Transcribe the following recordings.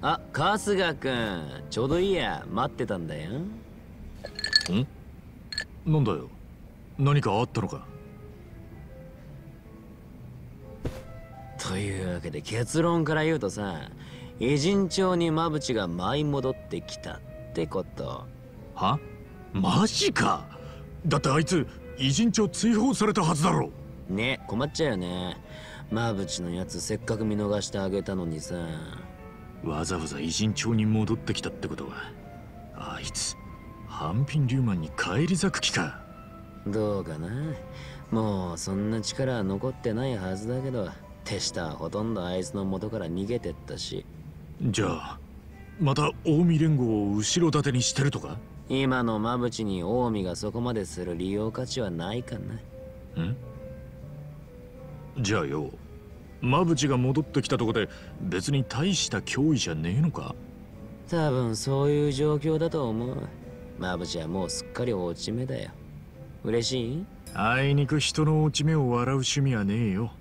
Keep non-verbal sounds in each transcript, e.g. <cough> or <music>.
あ春日君。ちょうどいいや。待ってたんだよ。ん？なんだよ。何かあったのか？というわけで結論から言うとさ偉人町に馬淵が舞い戻ってきたってこと。は？マジか？だってあいつ偉人帳追放されたはずだろ。ね困っちゃうよね。馬淵のやつせっかく見逃してあげたのにさわざわざ偉人帳に戻ってきたってことはあいつ半品リューマンに返り咲く気か。どうかな。もうそんな力は残ってないはずだけど手下はほとんどあいつの元から逃げてったし。じゃあまた近江連合を後ろ盾にしてるとか？今の馬淵に近江がそこまでする利用価値はないかな。ん？じゃあよ馬淵が戻ってきたとこで別に大した脅威じゃねえのか？多分そういう状況だと思う。馬淵はもうすっかり落ち目だよ。嬉しい？あいにく人の落ち目を笑う趣味はねえよ。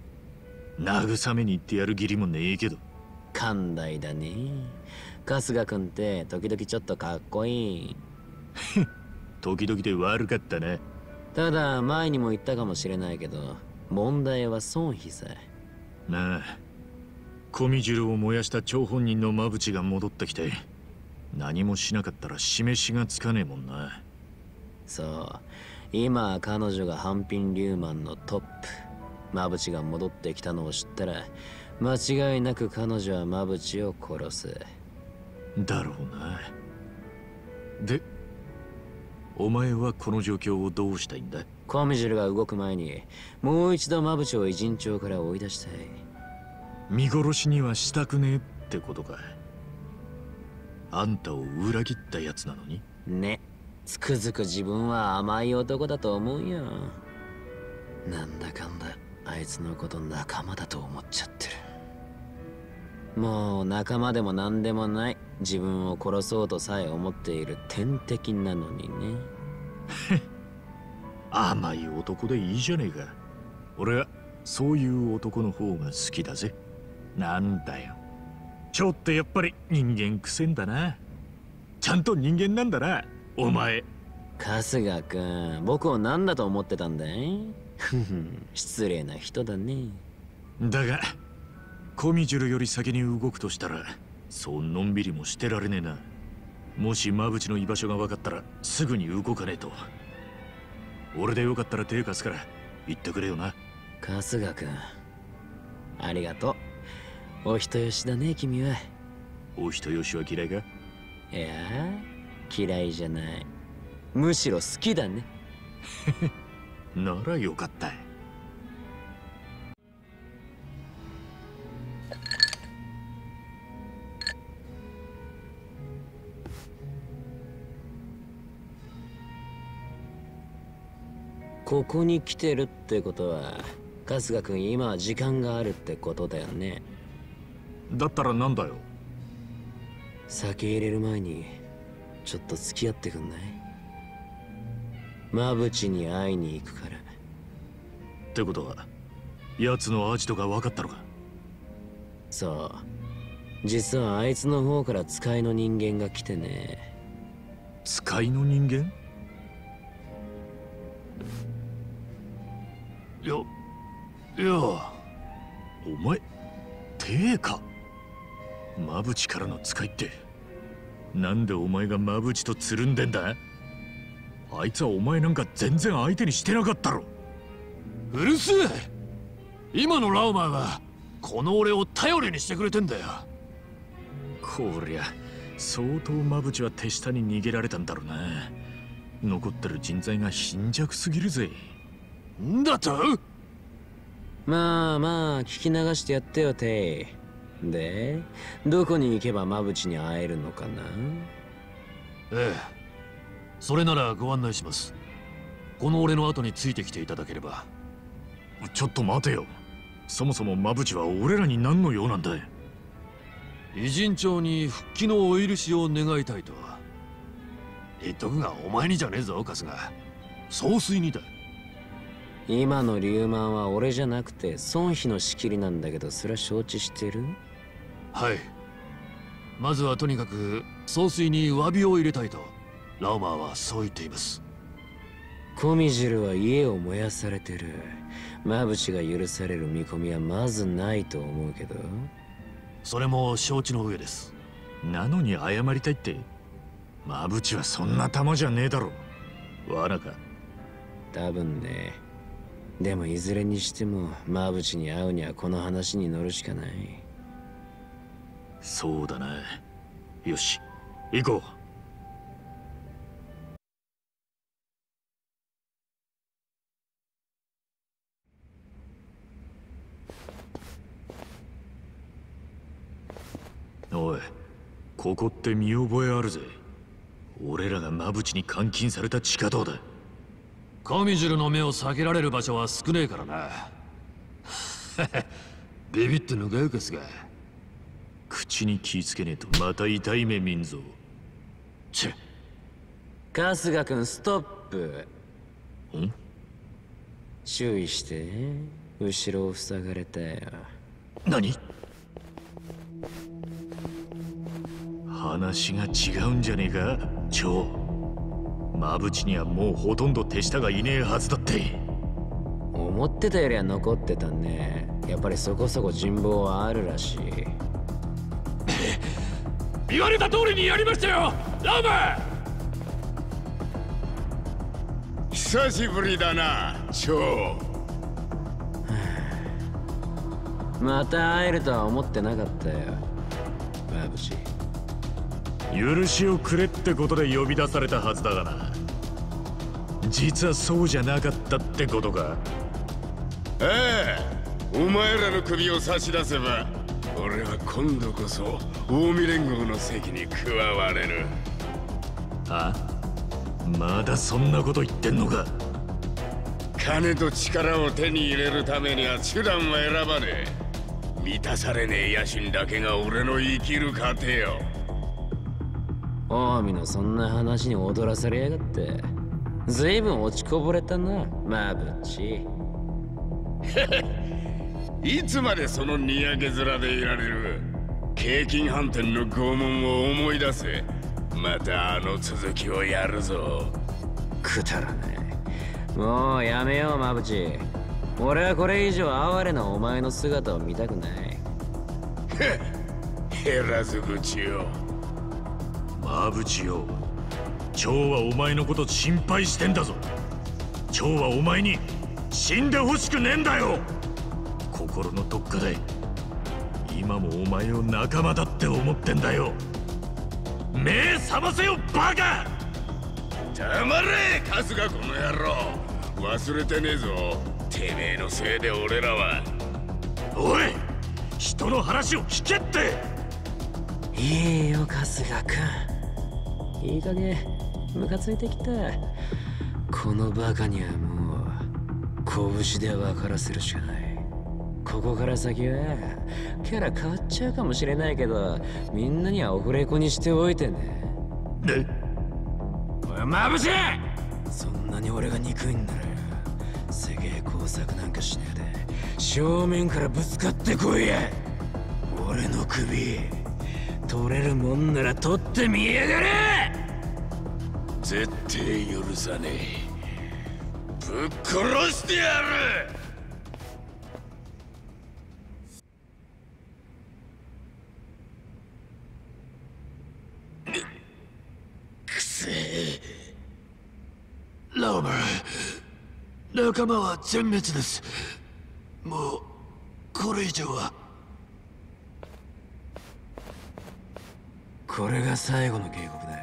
慰めに行ってやる義理もねえけど。寛大だね。春日君って時々ちょっとかっこいい。<laughs> 時々で悪かったなただ前にも言ったかもしれないけど問題は損費さなあ。小見汁を燃やした張本人の馬淵が戻ってきて何もしなかったら示しがつかねえもんな。そう。今彼女がハンピン・リューマンのトップ。馬淵が戻ってきたのを知ったら間違いなく彼女は馬淵を殺す。だろうな。でお前はこの状況をどうしたいんだ？コミジルが動く前にもう一度馬淵を偉人町から追い出したい。見殺しにはしたくねえってことか。あんたを裏切ったやつなのに？ね。つくづく自分は甘い男だと思うよ。なんだかんだあいつのこと仲間だと思っちゃってるもう仲間でも何でもない。自分を殺そうとさえ思っている天敵なのにね。<laughs> 甘い男でいいじゃねえか。俺はそういう男の方が好きだぜ。なんだよ。ちょっとやっぱり人間くせんだな。ちゃんと人間なんだな。お前。春日君僕を何だと思ってたんだい？失礼な人だね。だがコミジュルより先に動くとしたらそうのんびりもしてられねえな。もし馬淵の居場所が分かったらすぐに動かねえと。俺でよかったら手貸すから言ってくれよな。春日君ありがとう。お人よしだね君は。お人よしは嫌いか？いや嫌いじゃない。むしろ好きだね。<laughs> ならよかったここに来てるってことは春日君今は時間があるってことだよね。だったらなんだよ？酒入れる前にちょっと付き合ってくんない？馬淵に会いに行くから。ってことは奴のアジトが分かったのか？そう。実はあいつの方から使いの人間が来てね。使いの人間？いやいやお前手か。馬淵からの使いってなんでお前が馬淵とつるんでんだ？あいつはお前なんか全然相手にしてなかったろ。うるせえ。今のラウマーがこの俺を頼りにしてくれてんだよ。こりゃ相当馬淵は手下に逃げられたんだろうな。残ってる人材が貧弱すぎるぜんだと？まあまあ聞き流してやってよてでどこに行けば馬淵に会えるのかな？ええ。それならご案内します。この俺の後についてきていただければ。ちょっと待てよ。そもそも馬淵は俺らに何の用なんだ偉人町に復帰のお許しを願いたいと言っとくがお前にじゃねえぞ春日。総帥にだ今のリューマンは俺じゃなくて孫妃の仕切りなんだけどそれは承知してる？はい。まずはとにかく総帥に詫びを入れたいとラオマーはそう言っています。コミジルは家を燃やされてる。マブチが許される見込みはまずないと思うけど。それも承知の上です。なのに謝りたいってマブチはそんな玉じゃねえだろ。罠か。多分ねでもいずれにしてもマブチに会うにはこの話に乗るしかない。そうだな。よし行こう。おいここって見覚えあるぜ。俺らがマブチに監禁された地下道だ。神汁の目を避けられる場所は少ねえからな。<laughs> ビビってぬかよかすが。口に気ぃつけねえとまた痛い目見んぞ。チェ。春日君ストップ。ん？注意して。後ろを塞がれたよ。何？話が違うんじゃねえか？蝶マブチにはもうほとんど手下がいねえはずだって。思ってたよりは残ってたね。やっぱりそこそこ人望はあるらしい。<laughs> 言われた通りにやりましたよ！ラー久しぶりだな蝶 <sighs> また会えるとは思ってなかったよマブチ許しをくれってことで呼び出されたはずだがな。実はそうじゃなかったってことか。ええ。お前らの首を差し出せば俺は今度こそ近江連合の席に加われる。あ？まだそんなこと言ってんのか。金と力を手に入れるためには手段は選ばねえ。満たされねえ野心だけが俺の生きる糧よ近江のそんな話に踊らされやがって。ずいぶん落ちこぼれたなマブチいつまでそのにやけ面でいられる景金飯店の拷問を思い出せ。またあの続きをやるぞ。くだらないもうやめようマブチ俺はこれ以上哀れなお前の姿を見たくない。減らず口よマブチよ。蝶はお前のこと心配してんだぞ。蝶はお前に死んでほしくねえんだよ。心のどっかで今もお前を仲間だって思ってんだよ。目覚ませよバカ！黙れ春日この野郎。忘れてねえぞ。てめえのせいで俺らは。おい人の話を聞けって！いいよ春日君いい加減ムカついてきたこのバカにはもう拳で分からせるしかない。ここから先はキャラ変わっちゃうかもしれないけどみんなにはオフレコにしておいてね。ね。おいまぶしい！そんなに俺が憎いんならすげえ工作なんかしねえで正面からぶつかってこいや。俺の首取れるもんなら取ってみやがれ！絶対許さねえ。ぶっ殺してやる！くせえ。ラオマー仲間は全滅です。もうこれ以上は。これが最後の警告だ。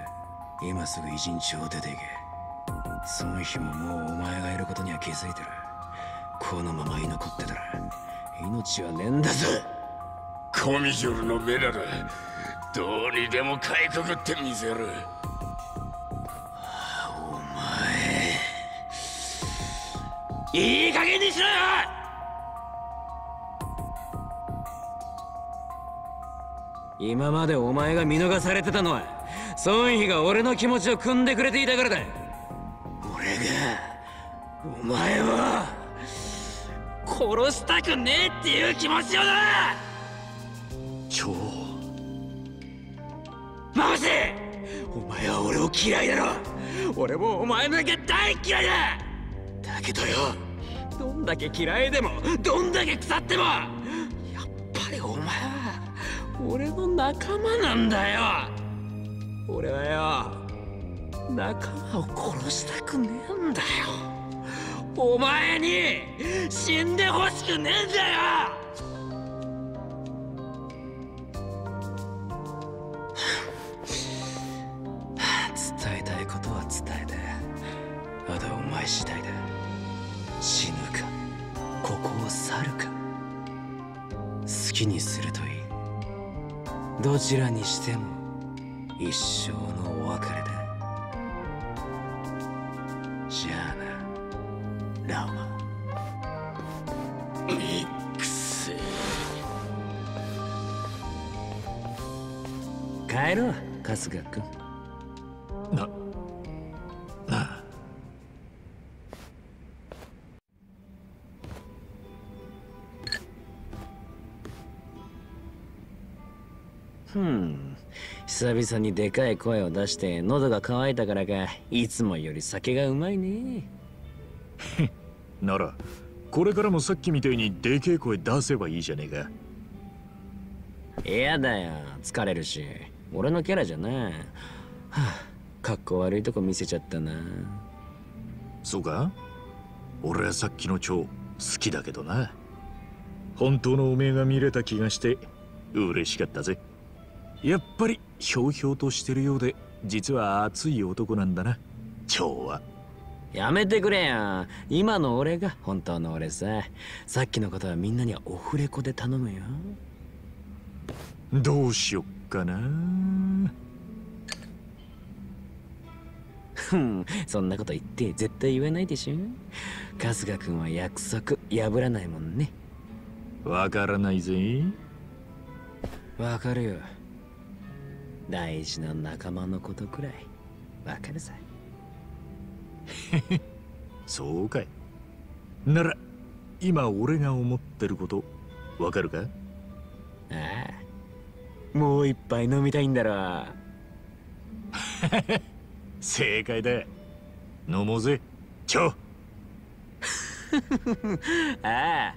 今すぐ偉人帳を出ていけ。その日ももうお前がいることには気づいてる。このまま居残ってたら命はねえんだぞ。コミジョルのメラルどうにでもかいくぐってみせる。お前。いい加減にしろよ今までお前が見逃されてたのは孫妃が俺の気持ちを汲んでくれていたからだ俺がお前を殺したくねえっていう気持ちをだ蝶。マジお前は俺を嫌いだろ。俺もお前なんか大嫌いだ。だけどよどんだけ嫌いでもどんだけ腐っても俺の仲間なんだよ。俺はよ仲間を殺したくねえんだよ。お前に死んでほしくねえんだよ。伝えたいことは伝えてあとはお前次第だ死ぬかここを去るか。好きにする。どちらにしても一生のお別れだ。じゃあなラオマ。くせえ帰ろう春日君。ふん。久々にでかい声を出して喉が渇いたからか。いつもより酒がうまいね。<laughs> ならこれからもさっきみたいにでけえ声出せばいいじゃねえか。嫌だよ。疲れるし。俺のキャラじゃない。はあかっこ悪いとこ見せちゃったな。そうか？俺はさっきの蝶好きだけどな。本当のおめえが見れた気がして嬉しかったぜやっぱりひょうひょうとしてるようで実は熱い男なんだな。蝶は。やめてくれよ今の俺が本当の俺さ。さっきのことはみんなにオフレコで頼むよ。どうしよっかな。ふん。そんなこと言って絶対言わないでしょ。春日君は約束破らないもんね。わからないぜ。わかるよ大事な仲間のことくらい。わかるさ。<laughs> そうかい。なら今俺が思ってることわかるか？ああ。もう一杯飲みたいんだろあ <laughs> 正解だ。飲もうぜ。蝶 <laughs> あ